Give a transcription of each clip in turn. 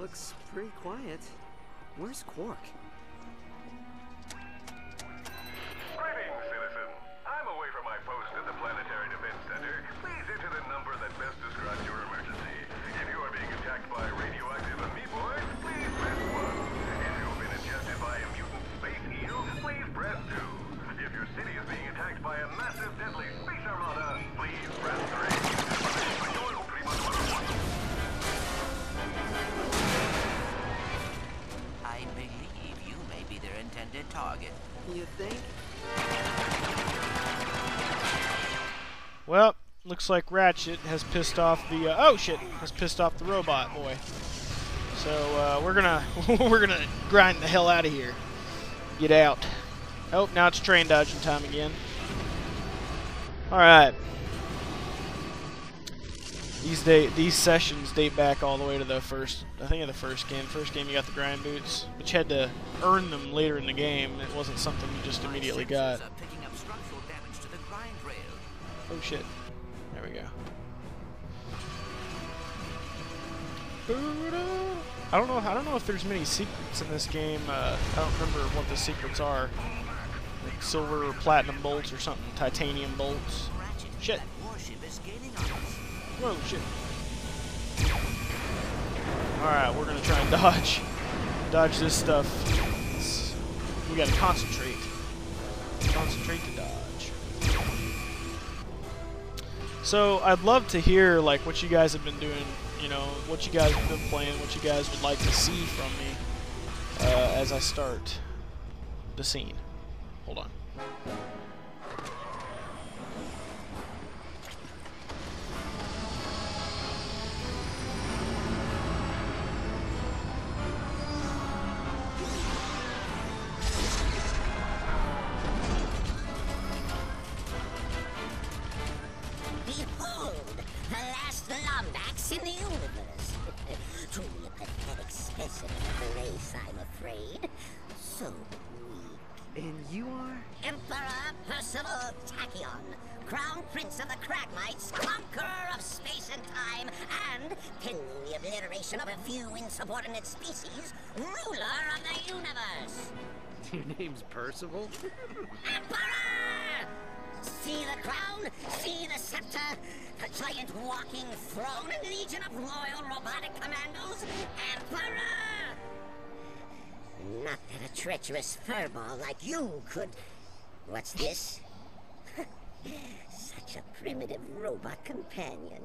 Looks pretty quiet. Where's Qwark? Target. You think? Well, looks like Ratchet has pissed off the uh, oh shit has pissed off the robot boy. So uh, we're gonna we're gonna grind the hell out of here. Get out. Oh, now it's train dodging time again. All right. These day these sessions date back all the way to the first I think of the first game. First game you got the grind boots, but you had to earn them later in the game. It wasn't something you just immediately got. Sensors are picking up structural damage to the grind rail. Oh shit. There we go. I don't know. I don't know if there's many secrets in this game. Uh, I don't remember what the secrets are. Like silver or platinum bolts or something. Titanium bolts. Shit. Whoa, shit. Alright, we're gonna try and dodge. Dodge this stuff. It's- we gotta concentrate. Concentrate to dodge. So, I'd love to hear, like, what you guys have been doing, you know, what you guys have been playing, what you guys would like to see from me uh, as I start the scene. Hold on. So weak. And you are? Emperor Percival Tachyon, Crown Prince of the Kragmites, conqueror of space and time, and, pending the obliteration of a few insubordinate species, ruler of the universe. Your name's Percival? Emperor! See the crown, see the scepter, the giant walking throne and legion of loyal robotic commandos, Emperor! Not that a treacherous furball like you could... What's this? such a primitive robot companion.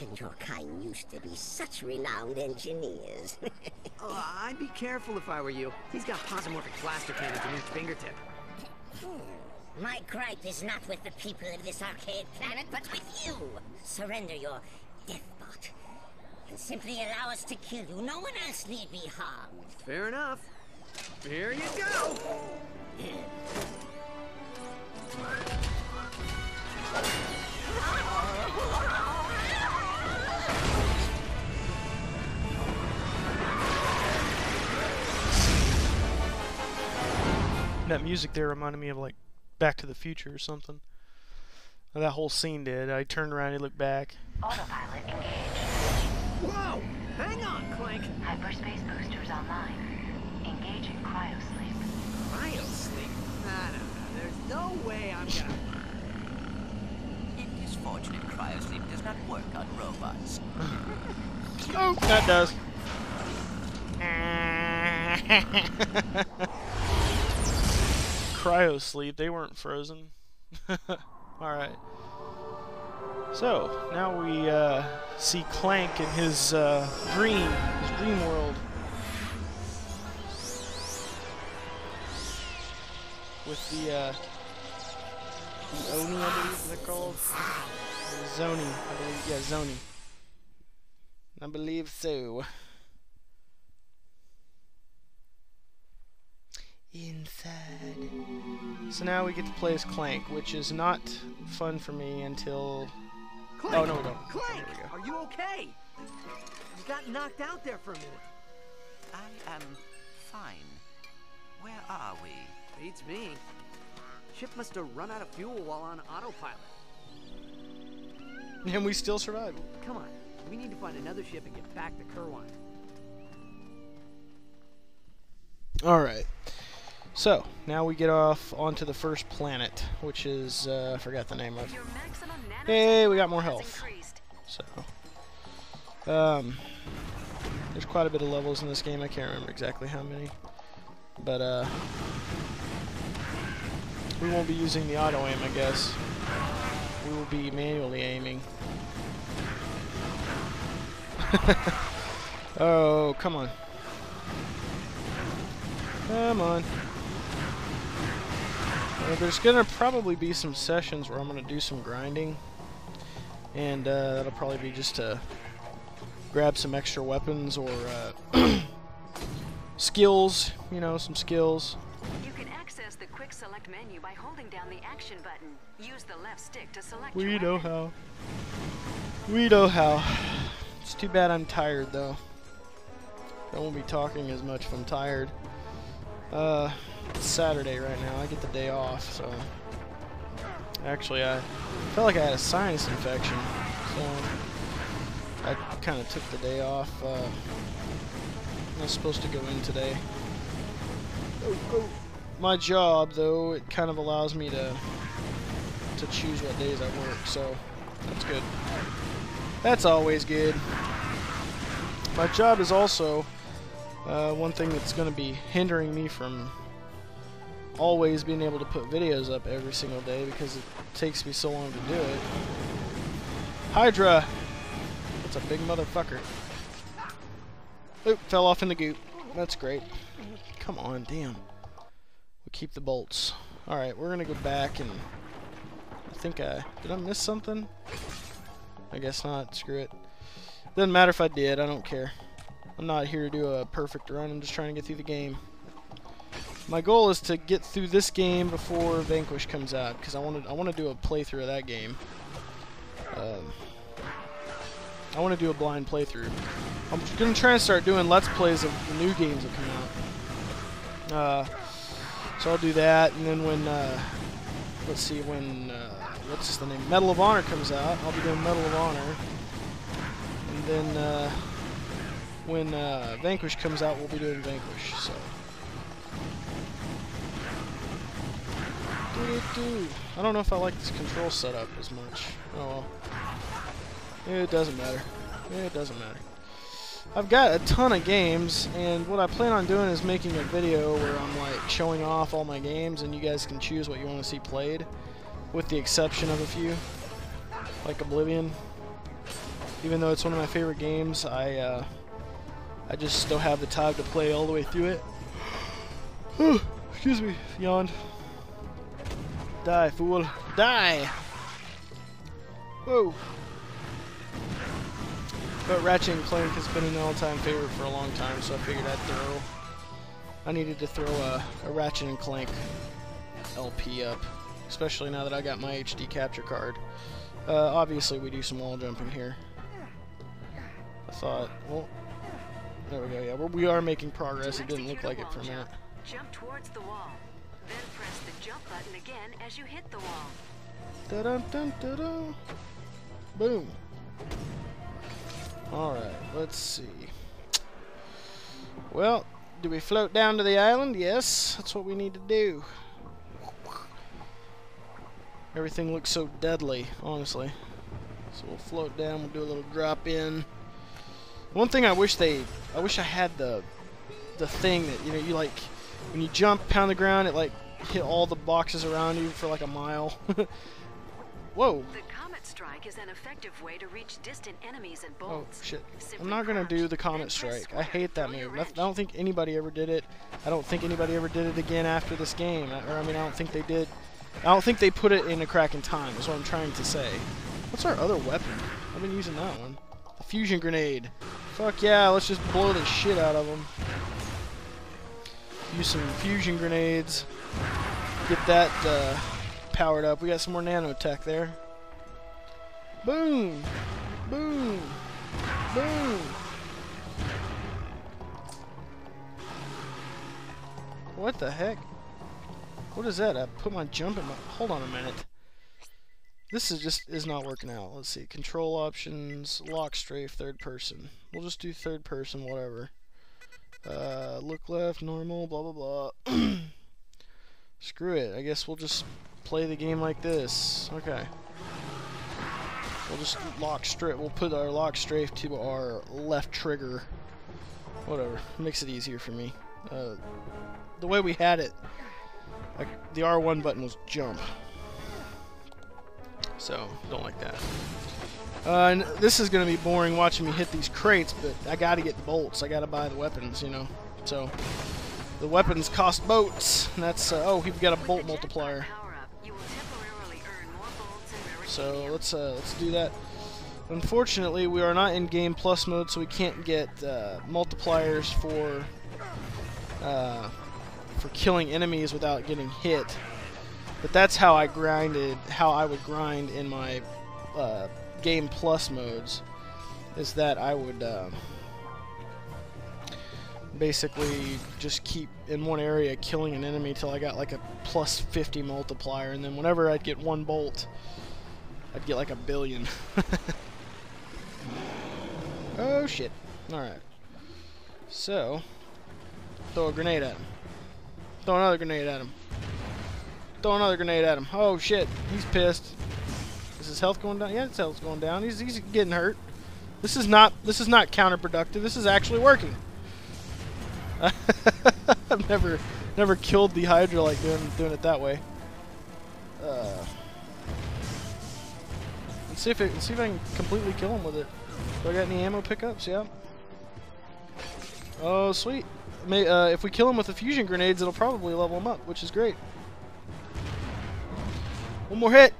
And your kind used to be such renowned engineers. Oh, I'd be careful if I were you. He's got posomorphic blaster cannons in each fingertip. Hmm. My gripe is not with the people of this arcade planet, but with you. Surrender your deathbot. And simply allow us to kill you. No one else need be harmed. Fair enough. Here you go! That music there reminded me of like Back to the Future or something. That whole scene did. I turned around and looked back. Autopilot engaged. Whoa! Hang on, Clank! Hyperspace boosters online. Engaging cryosleep. Cryosleep? Nah, no, no. There's no way I'm gonna... It is fortunate cryosleep does not work on robots. Oh, that does. Cryosleep. They weren't frozen. Alright. So, now we uh, see Clank in his uh, dream, his dream world. With the, uh, the Oni, I believe they're called. Zoni, I believe. Yeah, Zoni. I believe so. Inside. So now we get to play as Clank, which is not fun for me until. Clank! Oh, no, we don't. Clank! We. Are you okay? You got knocked out there for a minute. I am fine. Where are we? Beats me. Ship must have run out of fuel while on autopilot. And we still survived. Come on, we need to find another ship and get back to Kerwan. Alright. So, now we get off onto the first planet, which is, uh, I forgot the name of. Your Hey, we got more health. So, um, there's quite a bit of levels in this game. I can't remember exactly how many, but uh, we won't be using the auto aim, I guess. We will be manually aiming. oh, come on. Come on. Uh, there's gonna probably be some sessions where I'm gonna do some grinding and uh, that'll probably be just to grab some extra weapons or uh, skills, you know, some skills. You can access the quick select menu by holding down the action button. Use the left stick to select We your know how. We know how. It's too bad I'm tired though. I won't be talking as much if I'm tired. Uh, it's Saturday right now. I get the day off, so. Actually, I felt like I had a sinus infection, so I kind of took the day off. Uh, I was supposed to go in today. Oh, oh. My job, though, it kind of allows me to to choose what days I work, so that's good. That's always good. My job is also uh, one thing that's going to be hindering me from always being able to put videos up every single day because it takes me so long to do it. Hydra! That's a big motherfucker. Oop, fell off in the goop. That's great. Come on, damn. Keep the bolts. Alright, we're gonna go back and I think I did I miss something? I guess not. Screw it. Doesn't matter if I did. I don't care. I'm not here to do a perfect run. I'm just trying to get through the game. My goal is to get through this game before Vanquish comes out because I want to. I want to do a playthrough of that game. Um, I want to do a blind playthrough. I'm gonna try and start doing let's plays of the new games that come out. Uh, so I'll do that, and then when uh, let's see when uh, what's the name Medal of Honor comes out, I'll be doing Medal of Honor, and then uh, when uh, Vanquish comes out, we'll be doing Vanquish. So. I don't know if I like this control setup as much. Oh well. It doesn't matter. It doesn't matter. I've got a ton of games, and what I plan on doing is making a video where I'm like showing off all my games, and you guys can choose what you want to see played, with the exception of a few, like Oblivion. Even though it's one of my favorite games, I uh, I just don't have the time to play all the way through it. Excuse me, yawned. Die, fool. Die! Whoa. But Ratchet and Clank has been an all-time favorite for a long time, so I figured I'd throw... I needed to throw a, a Ratchet and Clank LP up. Especially now that I got my HD capture card. Uh, obviously, we do some wall jumping here. I thought, well... There we go, yeah. We're, we are making progress. It didn't look like it for a minute. jump, towards the wall. Then press the jump button again as you hit the wall. Da dun dun da dun. Boom. Alright, let's see. Well, do we float down to the island? Yes, that's what we need to do. Everything looks so deadly, honestly. So we'll float down, we'll do a little drop in. One thing I wish they, I wish I had the, the thing that, you know, you like, when you jump, pound the ground, it like hit all the boxes around you for like a mile. Whoa. Strike is an effective way to reach distant enemies and Oh bolts. shit! I'm not gonna do the Comet Strike. I hate that move. I don't think anybody ever did it. I don't think anybody ever did it again after this game. I- Or I mean, I don't think they did. I don't think they put it in a crack in time. Is what I'm trying to say. What's our other weapon? I've been using that one. The fusion grenade. Fuck yeah! Let's just blow the shit out of them. Use some fusion grenades. Get that uh, powered up. We got some more nanotech there. Boom! Boom! Boom! What the heck? What is that? I put my jump in my... Hold on a minute. This is just is not working out. Let's see. Control options, lock strafe, third person. We'll just do third person, whatever. Uh, look left, normal, blah blah blah. Screw it. I guess we'll just play the game like this. Okay. We'll just lock straight. We'll put our lock strafe to our left trigger. Whatever. Makes it easier for me. Uh, the way we had it, like the R1 button was jump. So don't like that. Uh, and this is gonna be boring watching me hit these crates, but I gotta get bolts. I gotta buy the weapons, you know. So the weapons cost bolts. And that's uh, oh, we've got a bolt multiplier. So let's uh, let's do that. Unfortunately, we are not in game plus mode, so we can't get uh, multipliers for uh, for killing enemies without getting hit. But that's how I grinded, how I would grind in my uh, game plus modes, is that I would uh, basically just keep in one area killing an enemy till I got like a plus 50 multiplier, and then whenever I'd get one bolt, I'd get like a billion. oh shit. Alright. So, throw a grenade at him. Throw another grenade at him. Throw another grenade at him. Oh shit, he's pissed. Is his health going down? Yeah, his health's going down. He's he's getting hurt. This is not this is not counterproductive. This is actually working. I've never never killed the Hydra like doing doing it that way. Uh, let's see if it, see if I can completely kill him with it. Do I got any ammo pickups? Yeah. Oh sweet. May, uh, if we kill him with the fusion grenades, it'll probably level him up, which is great. One more hit.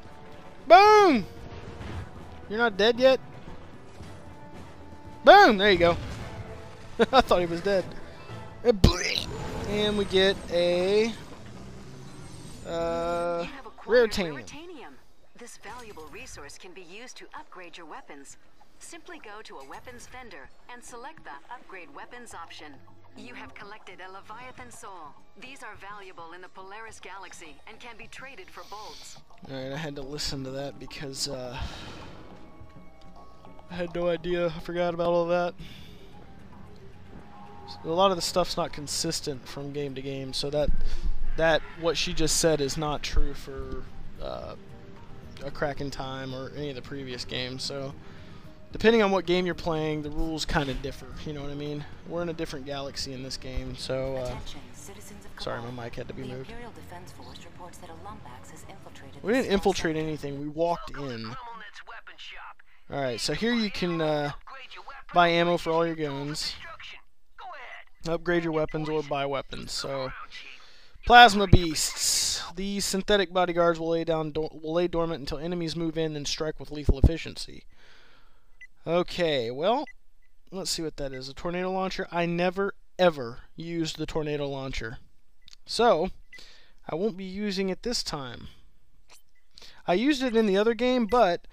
Boom! You're not dead yet? Boom! There you go. I thought he was dead. And we get a uh, rare titanium. This valuable resource can be used to upgrade your weapons. Simply go to a weapons vendor and select the upgrade weapons option. You have collected a Leviathan soul. These are valuable in the Polaris galaxy and can be traded for bolts. Alright, I had to listen to that because uh, I had no idea. I forgot about all that. A lot of the stuff's not consistent from game to game, so that that what she just said is not true for uh, a Crack in Time or any of the previous games. So depending on what game you're playing, the rules kind of differ. You know what I mean? We're in a different galaxy in this game, so. Uh, sorry, my mic had to be moved. We didn't infiltrate anything. We walked in. All right, so here you can uh, buy ammo for all your guns, upgrade your weapons, or buy weapons. So, plasma beasts. These synthetic bodyguards will lay down will lay dormant until enemies move in and strike with lethal efficiency. Okay, well, let's see what that is. A tornado launcher. I never ever used the tornado launcher, so I won't be using it this time. I used it in the other game, but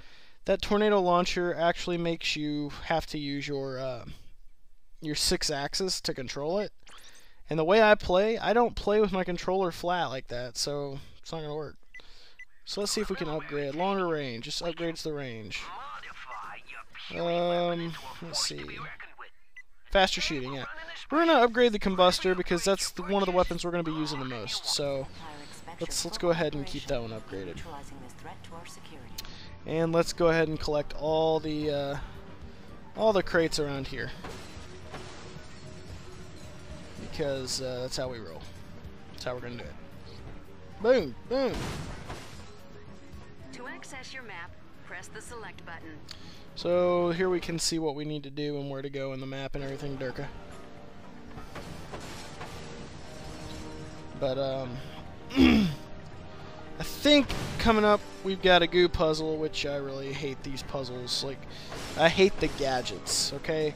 that tornado launcher actually makes you have to use your uh, your Sixaxis to control it. And the way I play, I don't play with my controller flat like that, so it's not gonna work. So let's see if we can upgrade longer range. Just upgrades the range. Um, let's see. Faster shooting, yeah. We're gonna upgrade the combustor because that's the, one of the weapons we're gonna be using the most. So let's let's go ahead and keep that one upgraded. And let's go ahead and collect all the uh, all the crates around here because uh, that's how we roll. That's how we're gonna do it. Boom, boom. To access your map, press the select button. So here we can see what we need to do and where to go in the map and everything, Durka. But um, I think coming up we've got a goo puzzle, which I really hate these puzzles. Like, I hate the gadgets. Okay,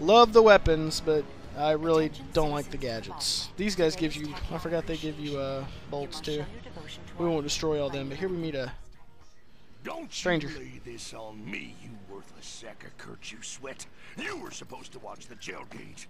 love the weapons, but I really don't like the gadgets. These guys give you, I forgot they give you uh, bolts too. We won't destroy all them, but here we meet a don't stranger. You lay this on me, you worthless sack of Kurt, you sweat. You were supposed to watch the jail gate.